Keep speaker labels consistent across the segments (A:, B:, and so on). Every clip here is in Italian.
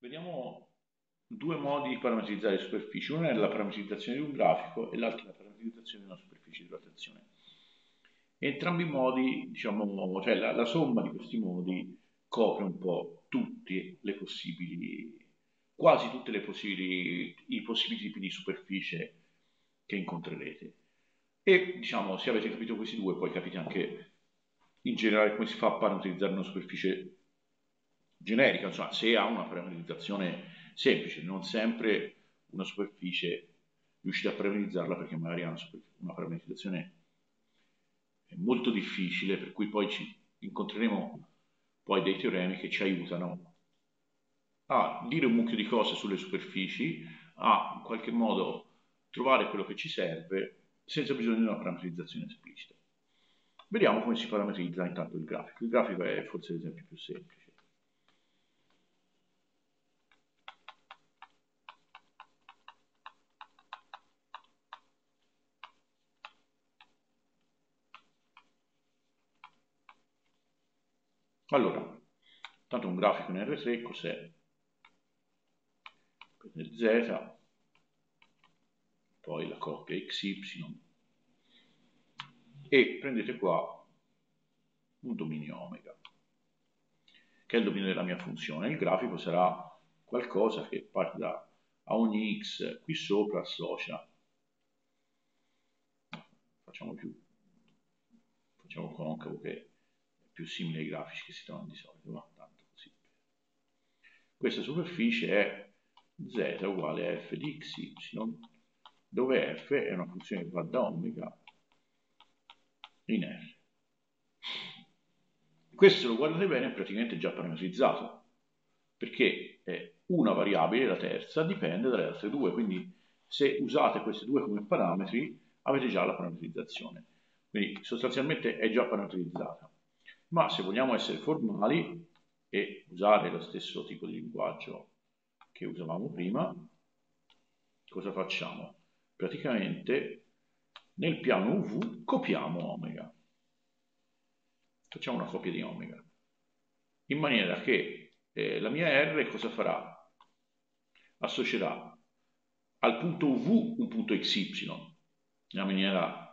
A: vediamo due modi di parametrizzare le superfici. Uno è la parametrizzazione di un grafico e l'altro è la parametrizzazione di una superficie di rotazione. Entrambi i modi, diciamo, cioè la, la somma di questi modi copre un po' tutte le possibili, quasi tutti i possibili tipi di superficie che incontrerete. E diciamo, se avete capito questi due, poi capite anche in generale come si fa a parametrizzare una superficie generica, insomma, se ha una parametrizzazione semplice, non sempre una superficie riuscite a parametrizzarla perché magari ha una, una parametrizzazione molto difficile, per cui poi ci incontreremo poi dei teoremi che ci aiutano a dire un mucchio di cose sulle superfici, a in qualche modo trovare quello che ci serve senza bisogno di una parametrizzazione esplicita. Vediamo come si parametrizza intanto il grafico. Il grafico è forse l'esempio più semplice. Allora, tanto un grafico in R3 cos'è? Z, poi la coppia XY, e prendete qua un dominio omega, che è il dominio della mia funzione. Il grafico sarà qualcosa che parte da a ogni x qui sopra associa, facciamo più, facciamo concavo che più simile ai grafici che si trovano di solito, ma tanto così. Questa superficie è z uguale a f di xy, dove f è una funzione che va da omega in r. Questo, se lo guardate bene, è praticamente già parametrizzato, perché una variabile, la terza, dipende dalle altre due, quindi se usate queste due come parametri avete già la parametrizzazione. Quindi sostanzialmente è già parametrizzata ma se vogliamo essere formali e usare lo stesso tipo di linguaggio che usavamo prima, cosa facciamo? Praticamente nel piano UV copiamo omega. Facciamo una copia di omega, in maniera che eh, la mia R cosa farà? Associerà al punto UV un punto XY, nella maniera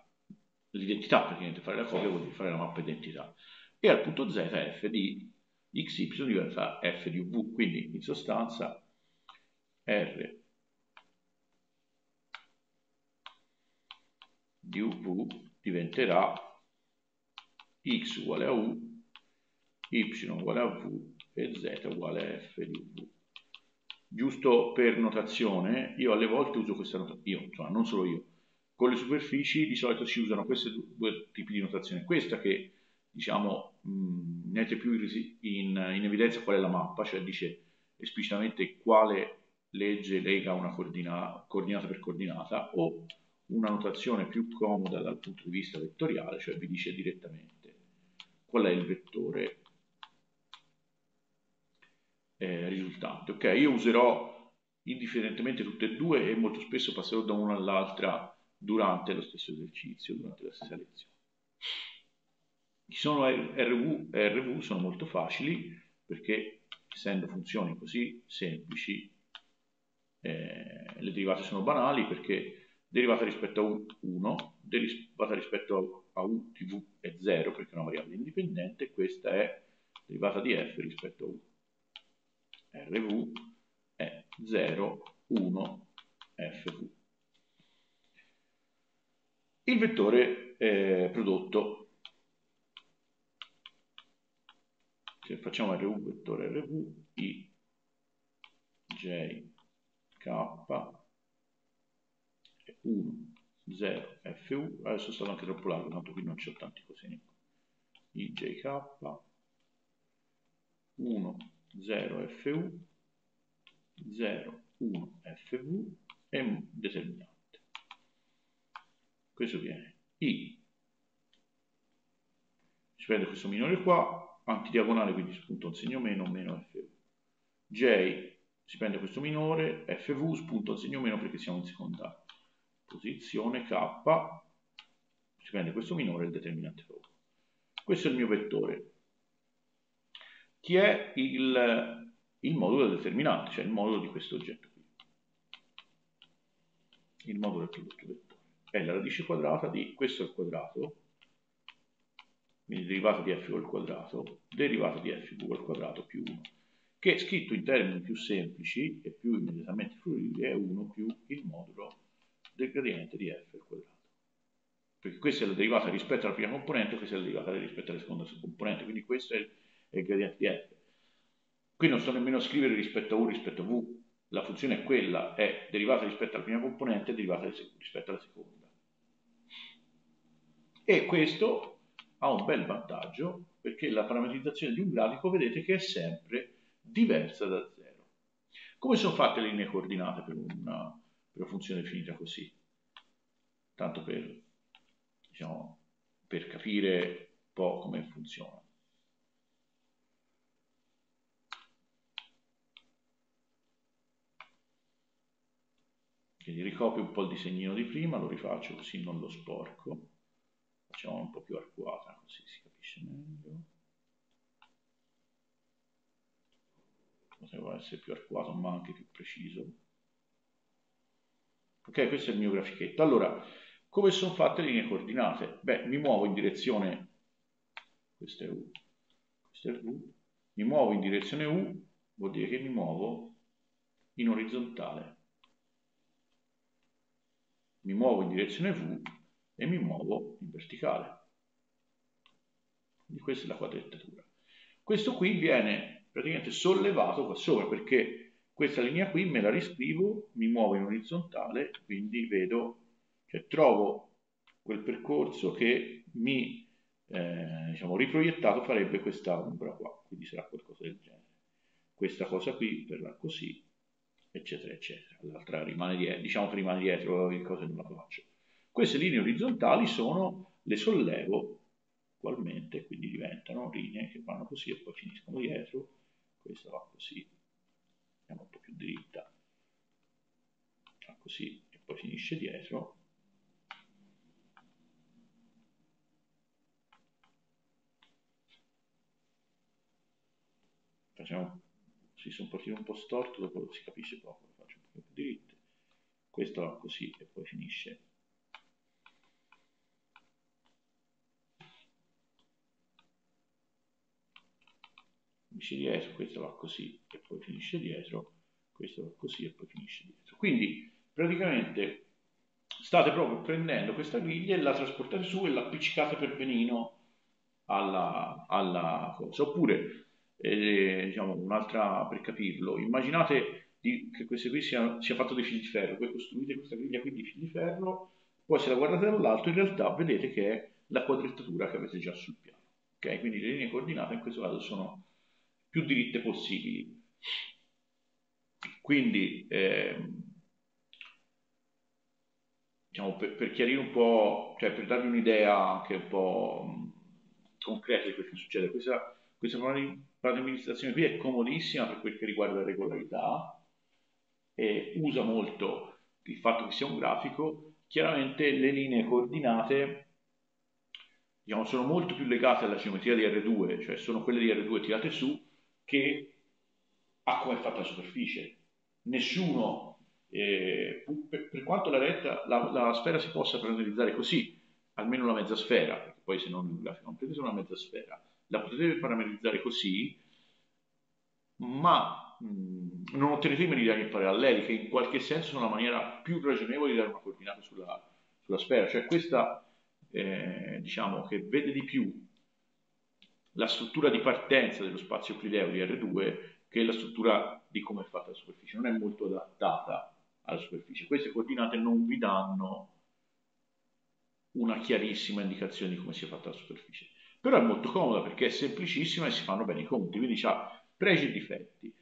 A: l'identità, praticamente fare la copia vuol dire fare la mappa identità e al punto z f di xy diventa f di v, quindi in sostanza r di uv diventerà x uguale a u, y uguale a v e z uguale a f di uv. Giusto per notazione, io alle volte uso questa notazione, io, insomma, non solo io, con le superfici di solito si usano questi due tipi di notazione, questa che diciamo, mette più in, in, evidenza qual è la mappa, cioè dice esplicitamente quale legge lega una coordina, coordinata per coordinata, o una notazione più comoda dal punto di vista vettoriale, cioè vi dice direttamente qual è il vettore eh, risultante. Ok, io userò indifferentemente tutte e due e molto spesso passerò da una all'altra durante lo stesso esercizio, durante la stessa lezione. Ci sono RV RV sono molto facili perché essendo funzioni così semplici eh, le derivate sono banali perché derivata rispetto a U1, derivata rispetto a U di V è 0 perché è una variabile indipendente questa è derivata di F rispetto a U. RV è 0, 1, FV. Il vettore eh, prodotto se facciamo RV vettore RV I J K 1 0 FU adesso sono anche troppo largo tanto qui non c'ho tanti cosini. IJK 1 0 FU 0 1 FV e un determinante. Questo viene. I. Si prende questo minore qua antidiagonale, quindi spunta un segno meno, meno FV. J si prende questo minore, FV spunta un segno meno perché siamo in seconda posizione, K si prende questo minore e il determinante V. Questo è il mio vettore. Chi è il il modulo del determinante, cioè il modulo di questo oggetto qui. Il modulo del prodotto vettore. È la radice quadrata di questo al quadrato, quindi derivata di f al quadrato, derivata di f al quadrato più 1, che scritto in termini più semplici e più immediatamente fruibili è 1 più il modulo del gradiente di f al quadrato. Perché questa è la derivata rispetto alla prima componente, questa è la derivata rispetto alla seconda componente, quindi questo è il, è il gradiente di f. Qui non sto nemmeno a scrivere rispetto a u rispetto a v, la funzione è quella, è derivata rispetto alla prima componente e derivata rispetto alla seconda. E questo ha un bel vantaggio perché la parametrizzazione di un grafico vedete che è sempre diversa da zero. Come sono fatte le linee coordinate per una, per una funzione finita così? Tanto per, diciamo, per capire un po' come funziona. Quindi ricopio un po' il disegnino di prima, lo rifaccio così non lo sporco. Facciamo un po' più arcuata, così si capisce meglio. Poteva essere più arcuato ma anche più preciso. Ok, questo è il mio grafichetto. Allora, come sono fatte le linee coordinate? Beh, mi muovo in direzione, questo è U, questo è U, mi muovo in direzione U, vuol dire che mi muovo in orizzontale mi muovo in direzione V e mi muovo in verticale. Quindi questa è la quadrettatura. Questo qui viene praticamente sollevato qua sopra perché questa linea qui me la riscrivo, mi muovo in orizzontale, quindi vedo, cioè trovo quel percorso che mi, eh, diciamo, riproiettato farebbe questa ombra qua, quindi sarà qualcosa del genere. Questa cosa qui verrà così, eccetera, eccetera. L'altra rimane dietro, diciamo che rimane dietro che cosa non la faccio. Queste linee orizzontali sono, le sollevo ugualmente, quindi diventano linee che vanno così e poi finiscono dietro. Questa va così, è molto più dritta, va così e poi finisce dietro. Facciamo si sono partiti un po' storto, dopo si capisce poco, faccio un po' più diritte. Questo va così e poi finisce. Finisce dietro, questo va così e poi finisce dietro, questo va così e poi finisce dietro. Quindi praticamente state proprio prendendo questa griglia e la trasportate su e la appiccicate per benino alla, alla cosa. Oppure eh, diciamo, un'altra per capirlo, immaginate di, che questo qui sia, sia, fatto di fili di ferro, voi costruite questa griglia qui di fili di ferro, poi se la guardate dall'alto in realtà vedete che è la quadrettatura che avete già sul piano. Okay? Quindi le linee coordinate in questo caso sono più diritte possibili. Quindi ehm, diciamo, per, per, chiarire un po', cioè per darvi un'idea anche un po' mh, concreta di quello che succede, questa, questa parameterizzazione qui è comodissima per quel che riguarda la regolarità e usa molto il fatto che sia un grafico. Chiaramente le linee coordinate diciamo, sono molto più legate alla geometria di R2, cioè sono quelle di R2 tirate su, che a come è fatta la superficie. Nessuno, eh, per, quanto la, retta, la, la, sfera si possa parametrizzare così, almeno la mezza sfera, perché poi se non grafico non prende una mezza sfera, la potete parametrizzare così, ma mh, non ottenete i meridiani paralleli, che in qualche senso sono la maniera più ragionevole di dare una coordinata sulla, sulla sfera, cioè questa eh, diciamo che vede di più la struttura di partenza dello spazio euclideo di R2 che la struttura di come è fatta la superficie, non è molto adattata alla superficie. Queste coordinate non vi danno una chiarissima indicazione di come sia fatta la superficie però è molto comoda perché è semplicissima e si fanno bene i conti, quindi ha pregi e difetti.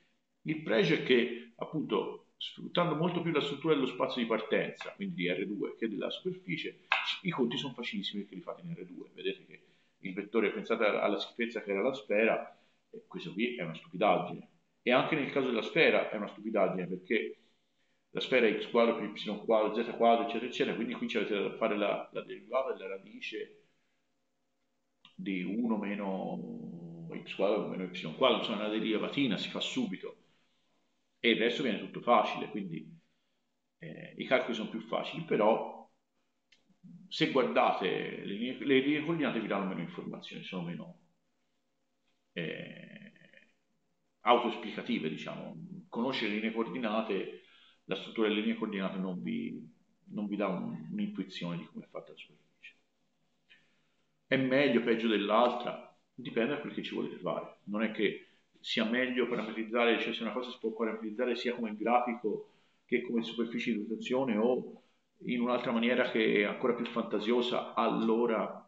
A: Il pregio è che appunto sfruttando molto più la struttura dello spazio di partenza, quindi di R2 che della superficie, i conti sono facilissimi perché li fate in R2. Vedete che il vettore, pensate alla schifezza che era la sfera, e questo qui è una stupidaggine. E anche nel caso della sfera è una stupidaggine perché la sfera è x quadro più y quadro, z quadro, eccetera, eccetera, quindi qui ci avete da fare la, la derivata della radice di 1 meno x quadro meno y quadro, insomma una derivatina si fa subito. e resto viene tutto facile, quindi eh, i calcoli sono più facili, però se guardate le linee, coordinate vi danno meno informazioni, sono meno eh, autoesplicative, diciamo. Conoscere le linee coordinate, la struttura delle linee coordinate non vi, non vi dà un, un'intuizione di come è fatta la superficie. È meglio peggio dell'altra? Dipende da quel che ci volete fare. Non è che sia meglio parametrizzare, cioè se una cosa si può parametrizzare sia come grafico che come superficie di rotazione o in un'altra maniera che è ancora più fantasiosa, allora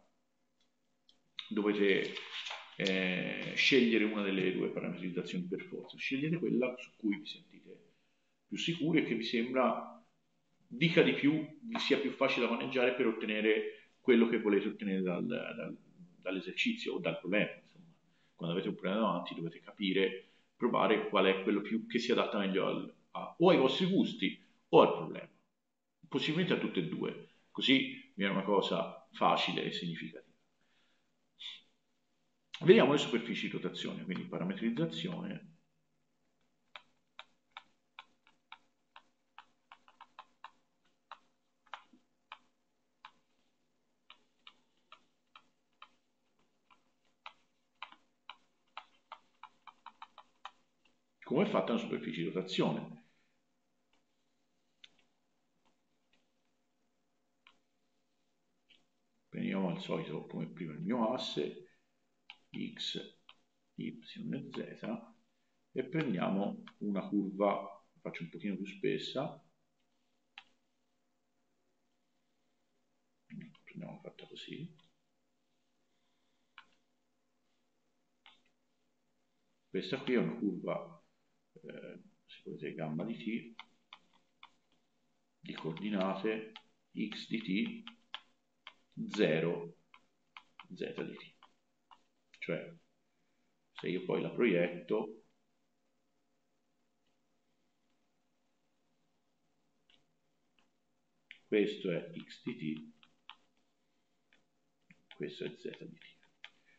A: dovete eh, scegliere una delle due parametrizzazioni per forza. Scegliete quella su cui vi sentite più sicuri e che vi sembra dica di più, sia più facile da maneggiare per ottenere quello che volete ottenere dal, dal, dall'esercizio o dal problema quando avete un problema davanti dovete capire, provare qual è quello più, che si adatta meglio al, a, o ai vostri gusti o al problema. Possibilmente a tutte e due, così viene una cosa facile e significativa. Vediamo le superfici di rotazione, quindi parametrizzazione come è fatta una superficie di rotazione. Prendiamo al solito come prima il mio asse x, y e z e prendiamo una curva, faccio un pochino più spessa, prendiamo fatta così, questa qui è una curva eh, se volete gamma di t di coordinate x di t 0 z di t cioè se io poi la proietto questo è x di t questo è z di t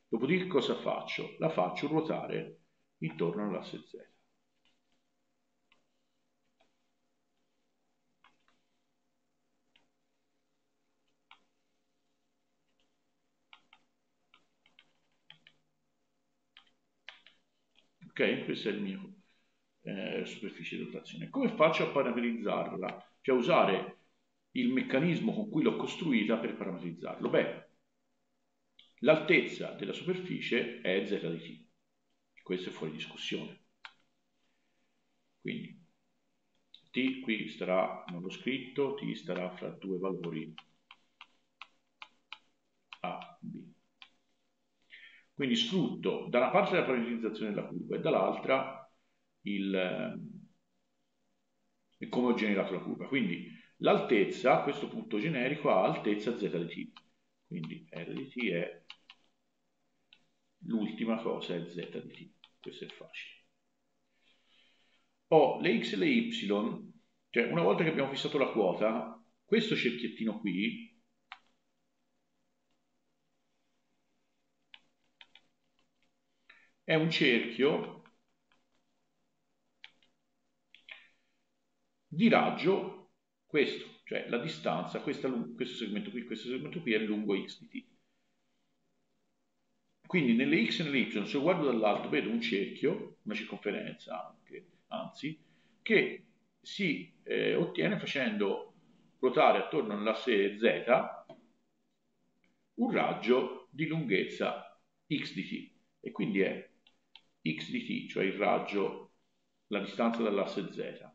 A: dopodiché cosa faccio? la faccio ruotare intorno all'asse z Ok, questa è la mia eh, superficie di rotazione. Come faccio a parametrizzarla? Cioè usare il meccanismo con cui l'ho costruita per parametrizzarlo? Beh, l'altezza della superficie è z di t. Questo è fuori discussione. Quindi t qui starà, non l'ho scritto, t starà fra due valori a, b. Quindi sfrutto da una parte la parametrizzazione della curva e dall'altra il, eh, come ho generato la curva. Quindi l'altezza, questo punto generico, ha altezza z di t. Quindi r di t è l'ultima cosa, è z di t. Questo è facile. Ho le x e le y, cioè una volta che abbiamo fissato la quota, questo cerchiettino qui è un cerchio di raggio questo, cioè la distanza, questa, questo segmento qui, questo segmento qui è lungo x di t. Quindi nelle x e nelle y, se guardo dall'alto, vedo un cerchio, una circonferenza anche, anzi, che si eh, ottiene facendo ruotare attorno all'asse z un raggio di lunghezza x di t e quindi è x di t, cioè il raggio, la distanza dall'asse z,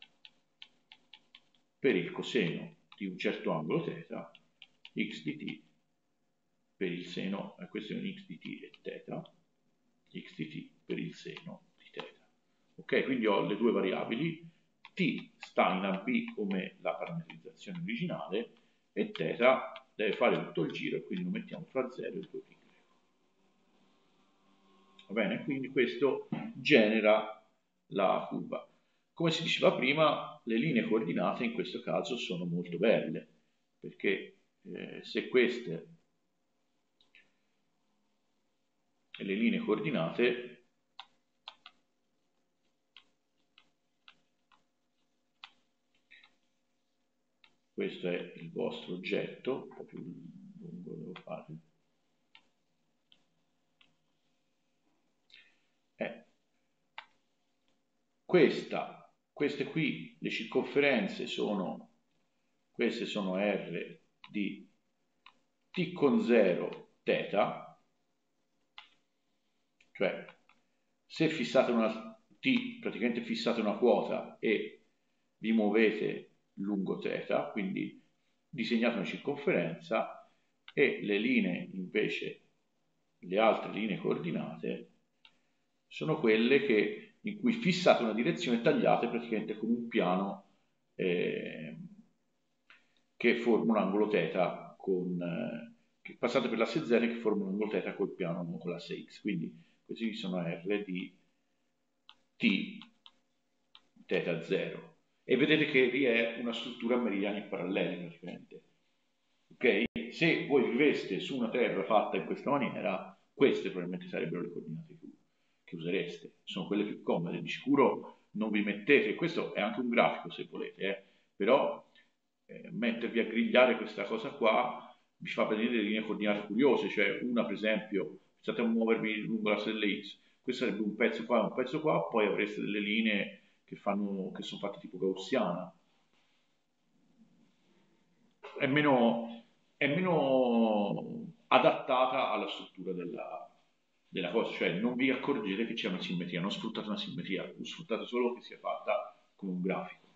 A: per il coseno di un certo angolo θ, x di t per il seno, eh, questo è un x di t e θ, x di t per il seno di θ. Ok, quindi ho le due variabili, t sta in AB come la parametrizzazione originale e θ deve fare tutto il giro e quindi lo mettiamo fra 0 e 2π. Va bene? Quindi questo genera la curva. Come si diceva prima, le linee coordinate in questo caso sono molto belle, perché eh, se queste le linee coordinate questo è il vostro oggetto, un po' più lungo devo fare, Questa, queste qui, le circonferenze sono, queste sono R di t con 0 θ, cioè se fissate una t, praticamente fissate una quota e vi muovete lungo θ, quindi disegnate una circonferenza e le linee invece, le altre linee coordinate, sono quelle che, in cui fissate una direzione tagliate praticamente con un piano eh, che forma un angolo θ con, eh, che passate per l'asse 0 che forma un angolo θ col piano con l'asse x. Quindi questi sono R di t θ 0 e vedete che vi è una struttura a meridiani paralleli praticamente. Ok? Se voi viveste su una terra fatta in questa maniera, queste probabilmente sarebbero le coordinate che, usereste, sono quelle più comode, di sicuro non vi mettete, questo è anche un grafico se volete, eh? però eh, mettervi a grigliare questa cosa qua vi fa vedere delle linee coordinate curiose, cioè una per esempio, state a muovervi lungo la stella X, questo sarebbe un pezzo qua e un pezzo qua, poi avreste delle linee che, fanno, che sono fatte tipo gaussiana. È meno, è meno adattata alla struttura della, della cosa, cioè non vi accorgete che c'è una simmetria, non sfruttate una simmetria, sfruttate solo che sia fatta con un grafico.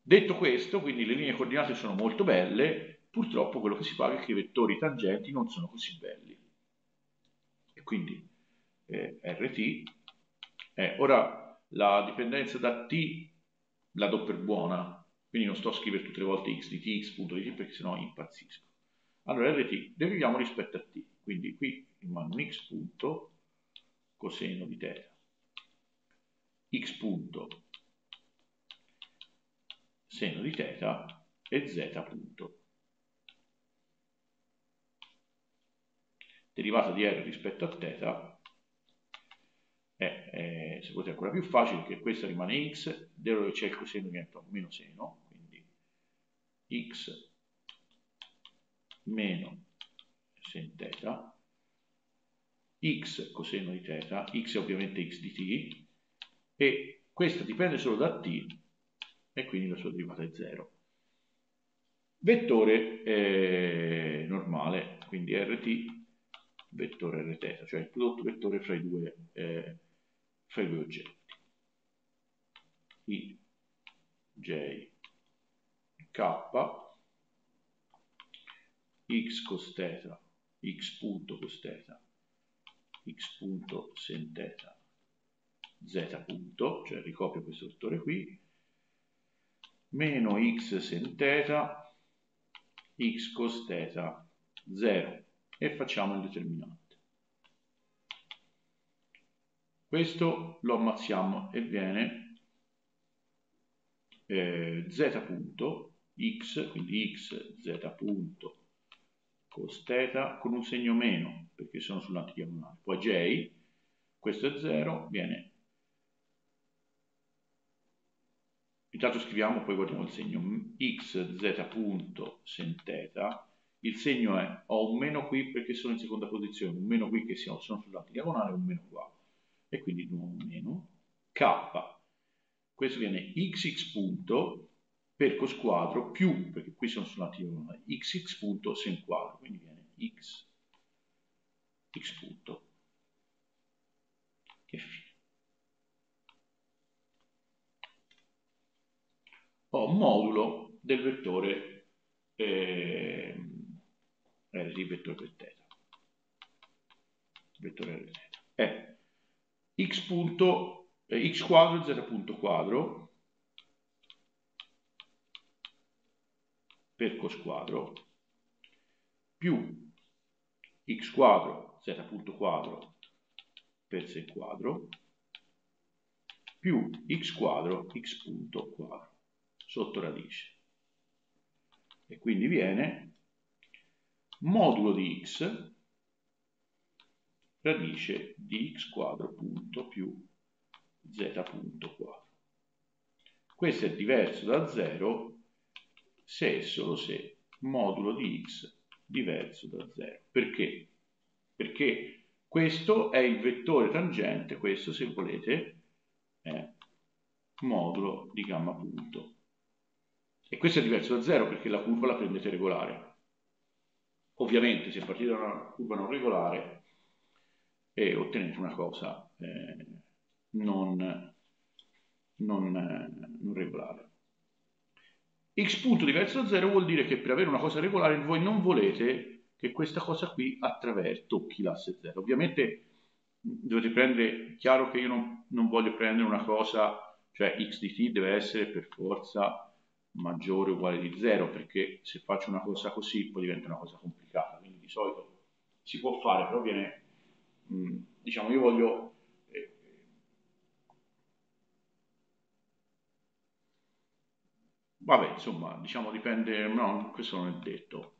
A: Detto questo, quindi le linee coordinate sono molto belle, purtroppo quello che si fa è che i vettori tangenti non sono così belli. E quindi eh, RT, eh, ora la dipendenza da t la do per buona, quindi non sto a scrivere tutte le volte x di t, x punto di t, perché sennò impazzisco. Allora rt deriviamo rispetto a t, quindi qui rimane un x punto coseno di θ, x punto seno di θ e z punto. Derivata di r rispetto a θ è, eh, se volete ancora più facile, che questa rimane x, dove c'è il coseno diventa un meno seno, quindi x meno sen θ, x coseno di θ, x è ovviamente x di t, e questo dipende solo da t, e quindi la sua derivata è 0. Vettore eh, normale, quindi rt vettore rθ, cioè il prodotto vettore fra i due eh, fra i due oggetti. I, J, K, x cos θ, x punto cos θ, x punto sen θ, z punto, cioè ricopio questo vettore qui, meno x sen θ, x cos θ, 0, e facciamo il determinante. Questo lo ammazziamo e viene eh, z punto x, quindi x z punto cos θ con un segno meno perché sono sull'antidiagonale. Poi j, questo è 0, viene. Intanto scriviamo, poi guardiamo il segno. X z punto sen θ il segno è ho un meno qui perché sono in seconda posizione, un meno qui che sono, sono sull'antidiagonale un meno qua. E quindi di nuovo meno, k, questo viene xx punto per cos quadro più, perché qui sono sull'antidiagonale, xx punto sen quadro, quindi viene x, x punto e fine. Ho un modulo del vettore eh, R vettore per θ. Vettore R θ. È x punto, eh, x quadro z punto quadro per cos quadro più x quadro z punto quadro per sec quadro più x quadro x punto quadro sotto radice e quindi viene modulo di x radice di x quadro punto più z punto quadro. Questo è diverso da 0 se e solo se modulo di x diverso da 0. Perché? Perché questo è il vettore tangente, questo se volete è modulo di gamma punto. E questo è diverso da 0 perché la curva la prendete regolare. Ovviamente se partite da una curva non regolare e ottenete una cosa eh, non, non, eh, non regolare. x punto diverso da 0 vuol dire che per avere una cosa regolare voi non volete che questa cosa qui attraverso tocchi l'asse 0. Ovviamente dovete prendere, chiaro che io non, non voglio prendere una cosa, cioè x di t deve essere per forza maggiore o uguale di 0 perché se faccio una cosa così poi diventa una cosa complicata quindi di solito si può fare però viene diciamo io voglio eh, vabbè insomma diciamo dipende no questo non è detto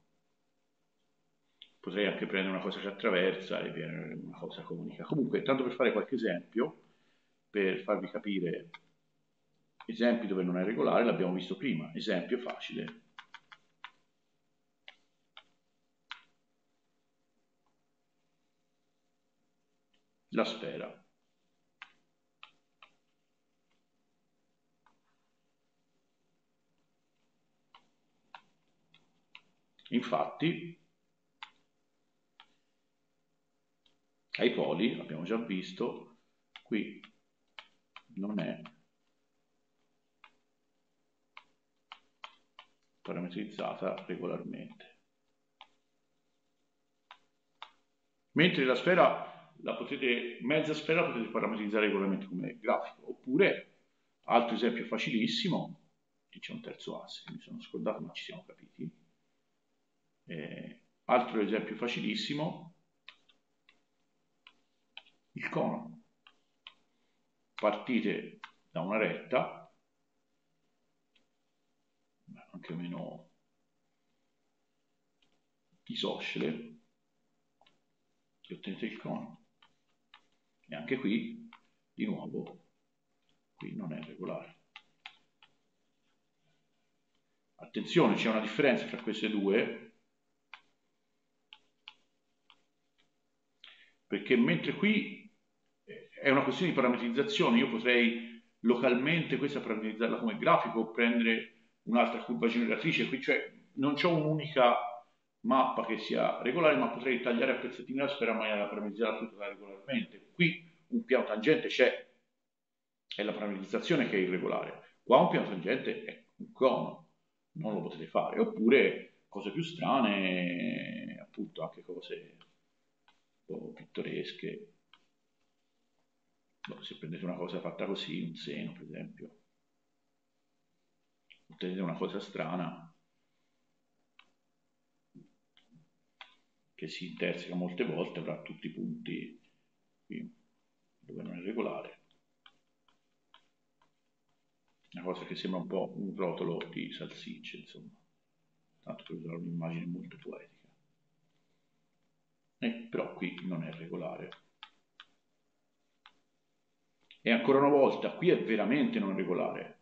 A: potrei anche prendere una cosa che attraversa e viene una cosa comunica comunque tanto per fare qualche esempio per farvi capire Esempi dove non è regolare l'abbiamo visto prima. Esempio facile. La sfera. Infatti, ai poli, abbiamo già visto, qui non è parametrizzata regolarmente. Mentre la sfera, la potete, mezza sfera potete parametrizzare regolarmente come grafico, oppure, altro esempio facilissimo, qui c'è un terzo asse, mi sono scordato ma ci siamo capiti, eh, altro esempio facilissimo, il cono. Partite da una retta, anche meno isoscele e ottenete il cono. E anche qui, di nuovo, qui non è regolare. Attenzione, c'è una differenza tra queste due, perché mentre qui è una questione di parametrizzazione, io potrei localmente questa parametrizzarla come grafico o prendere un'altra curva generatrice, qui cioè non c'è un'unica mappa che sia regolare, ma potrei tagliare a pezzettini la sfera in maniera da parametrizzarla tutta regolarmente. Qui un piano tangente c'è, è la parametrizzazione che è irregolare. Qua un piano tangente è un cono, non lo potete fare. Oppure cose più strane, appunto anche cose un po' pittoresche. Se prendete una cosa fatta così, un seno per esempio, ottenere una cosa strana che si interseca molte volte avrà tutti i punti qui dove non è regolare. Una cosa che sembra un po' un rotolo di salsicce insomma. Tanto per usare un'immagine molto poetica. Eh, però qui non è regolare e ancora una volta qui è veramente non regolare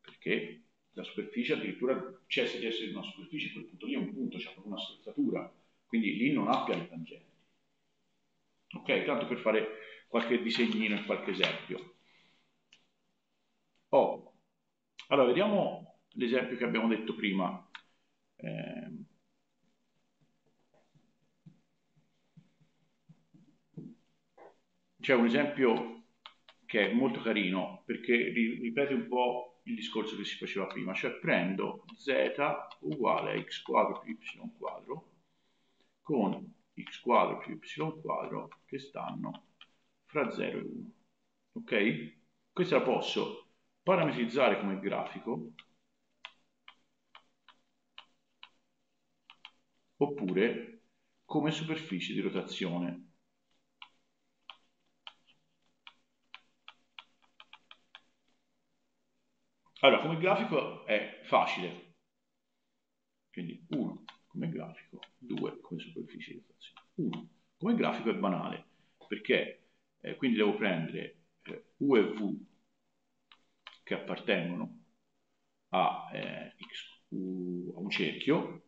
A: perché la superficie addirittura cessa di essere una superficie, quel punto lì è un punto, c'è proprio una strozzatura, quindi lì non ha piani tangenti. Ok, tanto per fare qualche disegnino e qualche esempio. Oh. Allora, vediamo l'esempio che abbiamo detto prima. Eh, c'è un esempio che è molto carino perché ripete un po' il discorso che si faceva prima, cioè prendo z uguale a x quadro più y quadro con x quadro più y quadro che stanno fra 0 e 1. Ok? Questa la posso parametrizzare come grafico oppure come superficie di rotazione Allora, come grafico è facile, quindi 1 come grafico, 2 come superficie di rotazione. 1 come grafico è banale, perché eh, quindi devo prendere eh, U e V che appartengono a eh, x u, a un cerchio,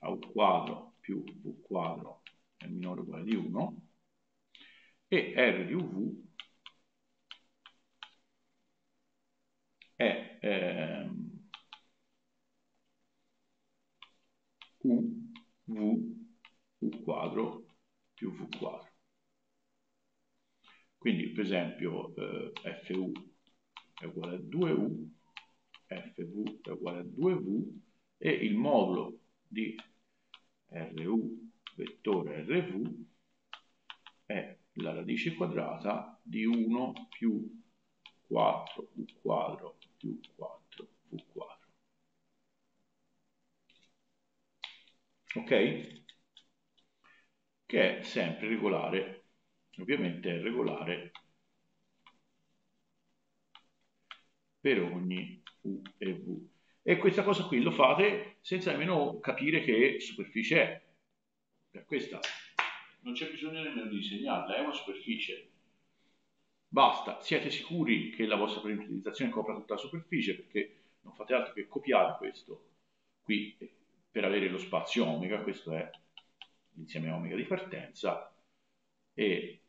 A: a u quadro più v quadro è minore o uguale di 1, e R di UV è ehm, U, V, U quadro più V quadro. Quindi per esempio eh, FU è uguale a 2U, FV è uguale a 2V e il modulo di RU vettore RV è la radice quadrata di 1 più 4 U quadro più 4 V quadro. Ok? Che è sempre regolare, ovviamente è regolare per ogni U e V. E questa cosa qui lo fate senza nemmeno capire che superficie è. Per questa non c'è bisogno nemmeno di disegnarla, è una superficie. Basta, siete sicuri che la vostra perimetrizzazione copra tutta la superficie? Perché non fate altro che copiare questo qui per avere lo spazio omega, questo è l'insieme omega di partenza. E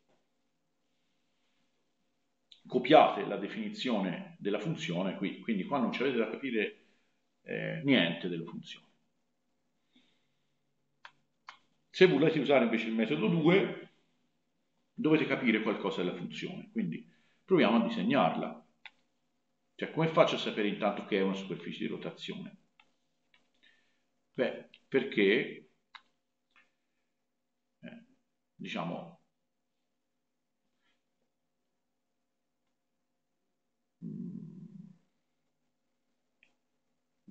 A: copiate la definizione della funzione qui, quindi qua non ci avete da capire eh, niente della funzione. Se volete usare invece il metodo 2, dovete capire qualcosa della funzione, quindi proviamo a disegnarla. Cioè, come faccio a sapere intanto che è una superficie di rotazione? Beh, perché, eh, diciamo,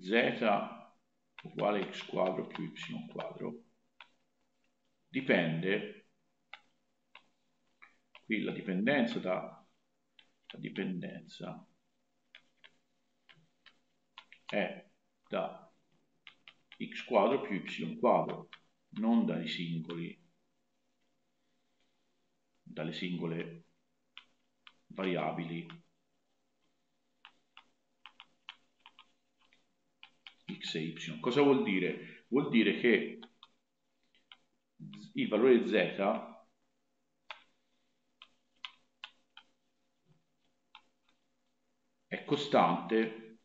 A: z uguale x quadro più y quadro dipende, qui la dipendenza da, la dipendenza è da x quadro più y quadro, non dai singoli, dalle singole variabili x e y. Cosa vuol dire? Vuol dire che il valore z è costante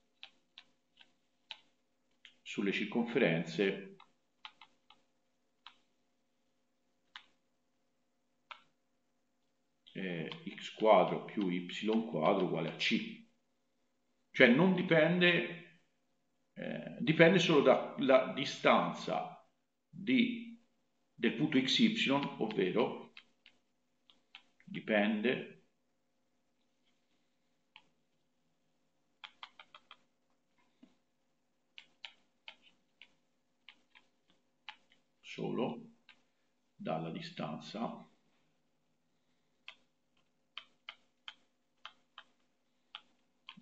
A: sulle circonferenze eh, x quadro più y quadro uguale a c. Cioè non dipende, eh, dipende solo dalla distanza di del punto xy, ovvero dipende solo dalla distanza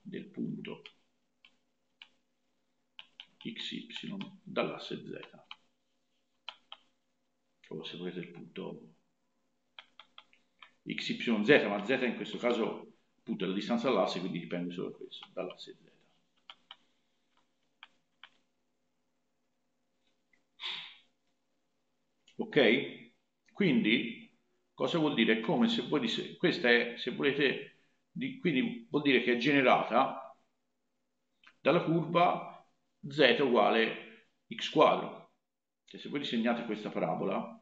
A: del punto xy dall'asse z o se volete il punto xyz, ma z in questo caso appunto è la distanza dall'asse, quindi dipende solo da questo, dall'asse z. Ok? Quindi cosa vuol dire? Come se voi dite, questa è, se volete, di, quindi vuol dire che è generata dalla curva z uguale x quadro. Cioè se voi disegnate questa parabola,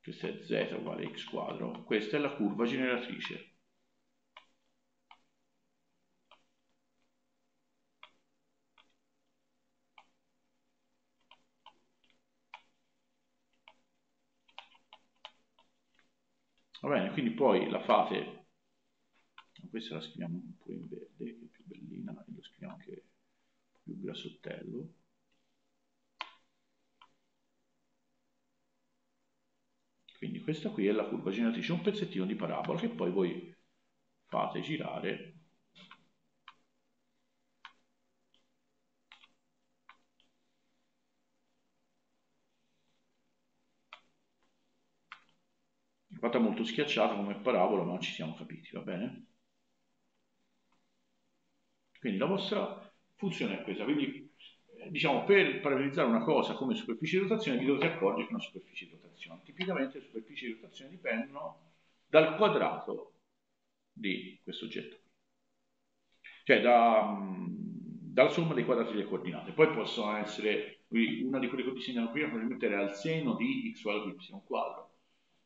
A: questa è z uguale x quadro, questa è la curva generatrice. Va bene, quindi poi la fate, questa la scriviamo pure in verde, che è più bellina, e lo scriviamo anche più grassottello. Quindi questa qui è la curva generatrice, un pezzettino di parabola che poi voi fate girare fatta molto schiacciata come parabola ma ci siamo capiti, va bene? Quindi la vostra funzione è questa. Quindi, eh, diciamo, per parametrizzare una cosa come superficie di rotazione vi dovete accorgere che è una superficie di rotazione. Tipicamente le superfici di rotazione dipendono dal quadrato di questo oggetto. Cioè da, mm, dalla somma dei quadrati delle coordinate. Poi possono essere, una di quelle che ho disegnato prima, probabilmente era il seno di x uguale a y quadro,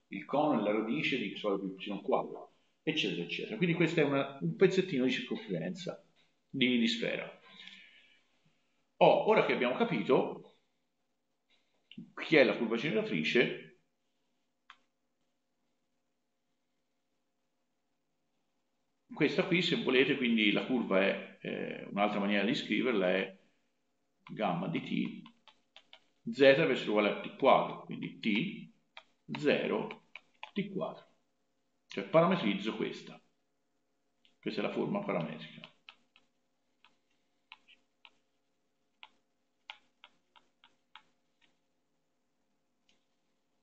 A: il cono è la radice di x a y quadro, eccetera, eccetera. Quindi questo è una, un pezzettino di circonferenza di, di sfera. Oh, ora che abbiamo capito chi è la curva generatrice, questa qui se volete quindi la curva è eh, un'altra maniera di scriverla è gamma di t z essere uguale a t quadro quindi t 0 t quadro cioè parametrizzo questa questa è la forma parametrica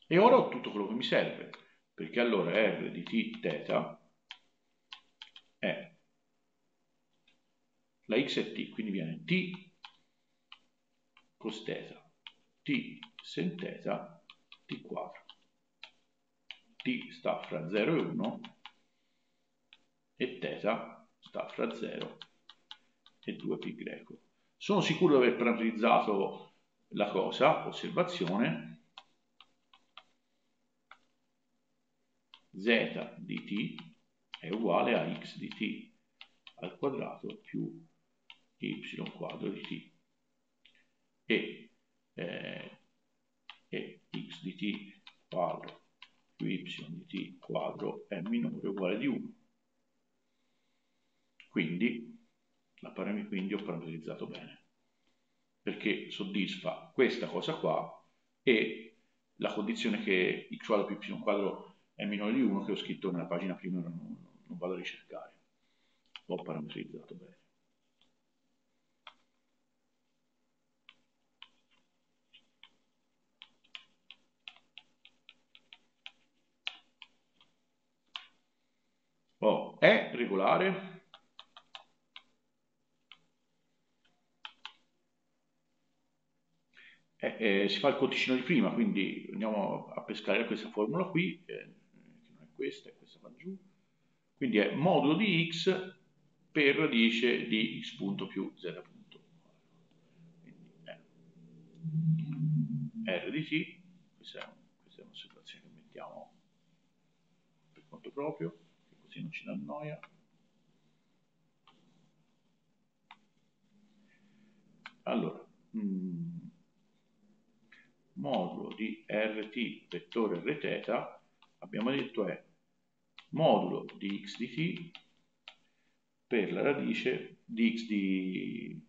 A: e ora ho tutto quello che mi serve perché allora r di t θ è la x è t, quindi viene t cos θ, t sen θ, t quadro. t sta fra 0 e 1 e θ sta fra 0 e 2π greco. Sono sicuro di aver parametrizzato la cosa, osservazione, z di t è uguale a x di t al quadrato più y quadro di t e, eh, e x di t quadro y di t quadro è minore o uguale di 1 quindi, la quindi ho parametrizzato bene perché soddisfa questa cosa qua e la condizione che x quadro più y quadro è minore di 1 che ho scritto nella pagina prima non, non vado a ricercare. Ho parametrizzato bene oh, è regolare? Eh, eh, si fa il conticino di prima, quindi andiamo a pescare questa formula qui, eh, che non è questa, è questa va giù, quindi è modulo di x per radice di x punto più z punto. Quindi è r di t, questa è, questa è un'osservazione che mettiamo per conto proprio, così non ci dà noia. Allora, mm, modulo di rt vettore r abbiamo detto è modulo di x di t per la radice di x di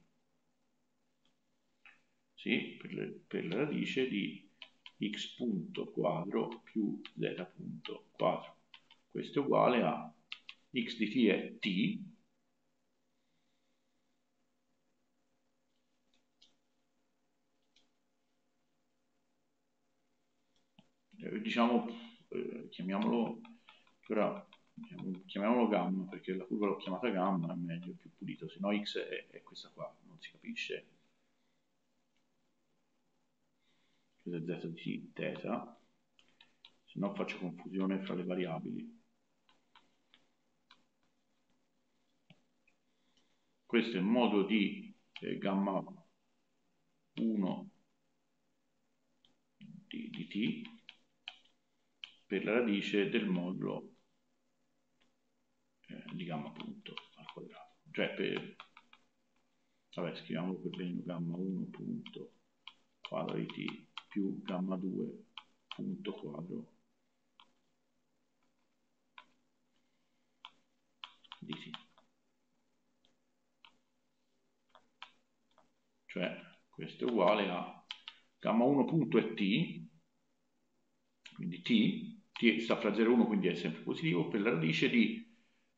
A: sì, per, le, per la radice di x punto quadro più z punto quadro. Questo è uguale a x di t è t, eh, diciamo, eh, chiamiamolo però chiamiamolo gamma perché la curva l'ho chiamata gamma è meglio, più pulito, se no x è, è questa qua, non si capisce. Questo è z di θ, se no faccio confusione fra le variabili. Questo è il modo di eh, gamma 1 di, di t per la radice del modulo eh, di gamma punto al quadrato. Cioè per, vabbè scriviamo per bene gamma 1 punto quadro di t più gamma 2 punto quadro di t. Cioè questo è uguale a gamma 1 punto è t, quindi t, t sta fra 0 e 1 quindi è sempre positivo, per la radice di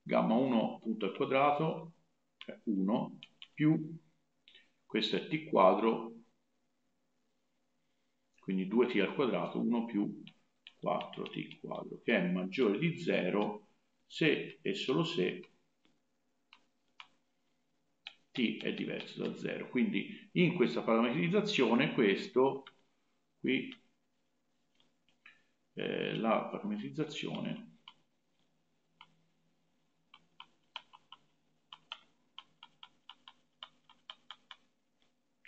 A: gamma 1 punto al quadrato, cioè 1, più, questo è t quadro, quindi 2t al quadrato, 1 più 4t quadro, che è maggiore di 0 se e solo se t è diverso da 0. Quindi in questa parametrizzazione questo qui eh, la parametrizzazione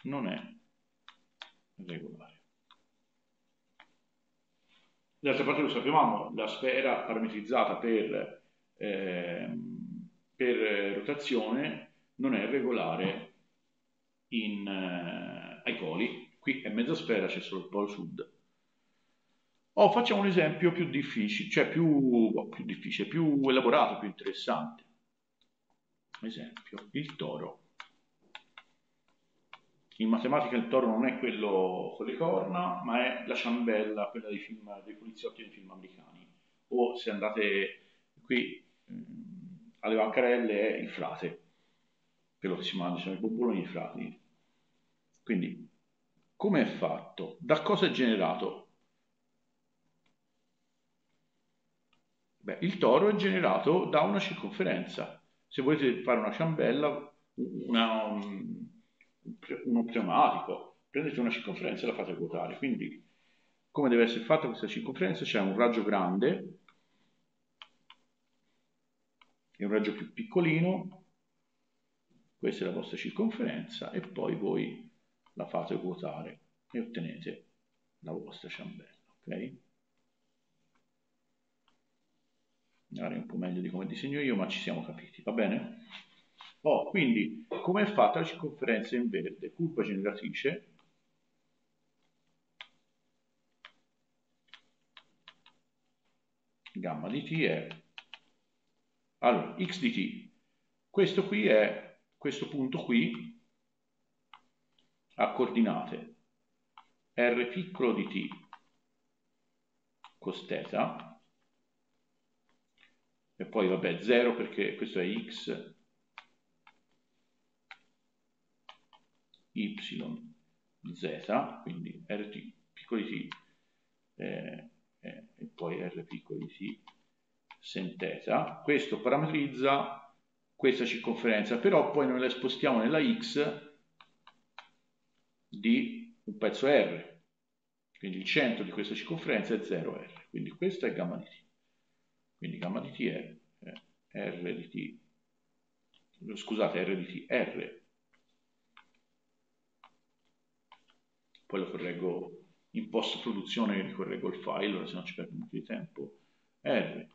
A: non è regolare. D'altra parte lo sapevamo, la sfera parametrizzata per, eh, per rotazione non è regolare in, eh, ai poli. Qui è mezza sfera, c'è solo il polo sud. Oh, facciamo un esempio più difficile, cioè più, oh, più difficile, più elaborato, più interessante. Esempio, il toro in matematica il toro non è quello con le corna, ma è la ciambella, quella dei, film, dei poliziotti dei film americani. O se andate qui ehm, alle bancarelle è il frate, quello che si mangia, sono i bomboloni dei frati. Quindi, come è fatto? Da cosa è generato? Beh, il toro è generato da una circonferenza. Se volete fare una ciambella, una, uno pneumatico, prendete una circonferenza e la fate ruotare. Quindi, come deve essere fatta questa circonferenza? C'è un raggio grande e un raggio più piccolino, questa è la vostra circonferenza, e poi voi la fate ruotare e ottenete la vostra ciambella. Ok? Magari un po' meglio di come disegno io, ma ci siamo capiti, va bene? Oh, quindi, come è fatta la circonferenza in verde? Curva generatrice gamma di t è allora x di t questo qui è questo punto qui a coordinate r piccolo di t cos θ e poi vabbè 0 perché questo è x y, z, quindi rt piccolo di t eh, eh, e poi r piccolo di t sen θ. Questo parametrizza questa circonferenza, però poi noi la spostiamo nella x di un pezzo r. Quindi il centro di questa circonferenza è 0r. Quindi questo è gamma di t. Quindi gamma di t è r di t, scusate, r di t, r poi lo correggo in post produzione ricorreggo il file, se no ci perdo molto di tempo, r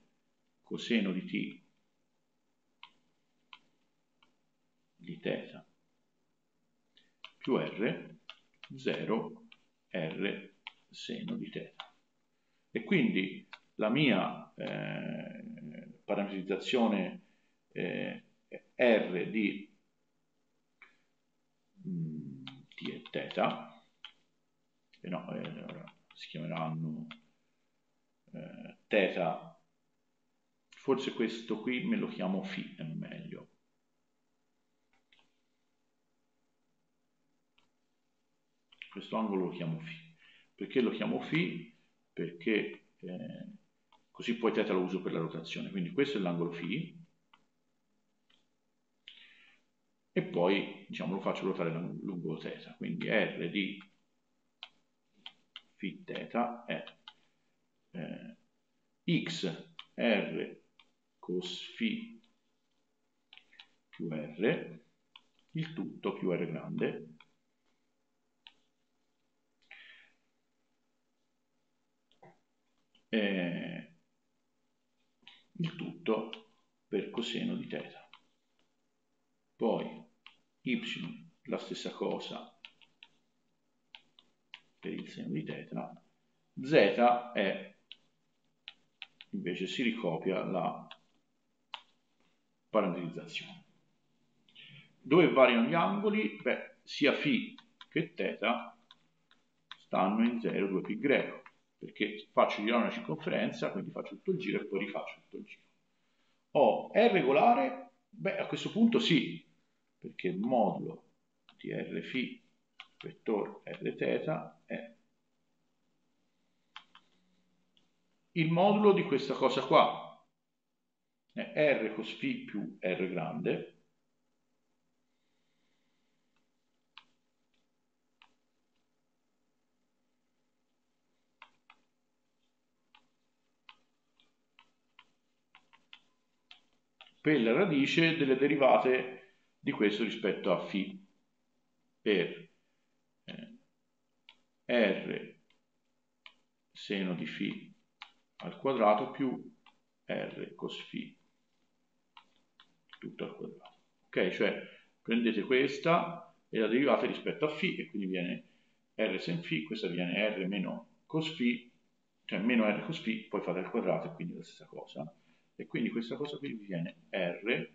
A: coseno di t di θ più r 0 r seno di θ. E quindi la mia eh, parametrizzazione eh, r di mm, t e θ eh no, eh, si chiameranno eh, teta, forse questo qui me lo chiamo Φ, è meglio. Questo angolo lo chiamo Φ. Perché lo chiamo Φ? Perché eh, così poi teta lo uso per la rotazione, quindi questo è l'angolo Φ, e poi diciamo, lo faccio ruotare lungo θ, quindi R di phi θ è eh, x r cos φ più r, il tutto più r grande, eh, il tutto per coseno di θ. Poi y la stessa cosa per il seno di θ, z è, invece si ricopia la parametrizzazione. Dove variano gli angoli? Beh, sia φ che θ stanno in 0, 2 pi greco, perché faccio girare una circonferenza, quindi faccio tutto il giro e poi rifaccio tutto il giro. Oh, è regolare? Beh, a questo punto sì, perché il modulo di rφ vettore r θ è il modulo di questa cosa qua è r cos φ più r grande per la radice delle derivate di questo rispetto a φ per eh, r seno di φ al quadrato più r cos φ tutto al quadrato. Ok, cioè prendete questa e la derivate rispetto a φ e quindi viene r sen φ, questa viene r meno cos φ, cioè meno r cos φ, poi fate al quadrato e quindi la stessa cosa. E quindi questa cosa qui viene r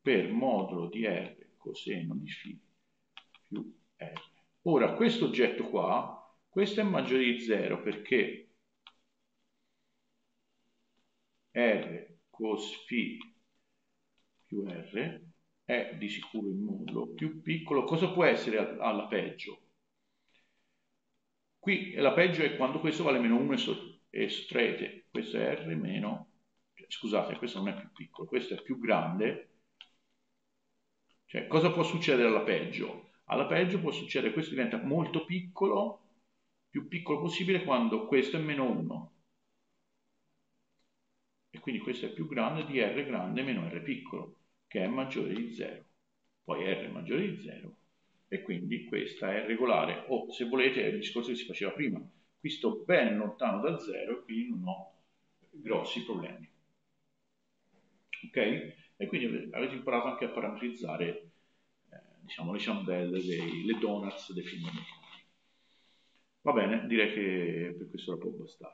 A: per modulo di r coseno di φ più r. Ora, questo oggetto qua, questo è maggiore di 0 perché r cos φ più r è di sicuro il modulo più piccolo. Cosa può essere alla peggio? Qui la peggio è quando questo vale meno 1 e sottraete, questo è r meno, scusate, questo non è più piccolo, questo è più grande. Cioè, cosa può succedere alla peggio? Alla peggio può succedere che questo diventa molto piccolo, più piccolo possibile quando questo è meno 1 e quindi questo è più grande di r grande meno r piccolo, che è maggiore di 0. Poi r è maggiore di 0 e quindi questa è regolare, o se volete è il discorso che si faceva prima, qui sto ben lontano da 0 e quindi non ho grossi problemi. Ok? E quindi avete imparato anche a parametrizzare eh, diciamo, le ciambelle, dei, le donuts dei film americani. Va bene, direi che per questo ora può bastare.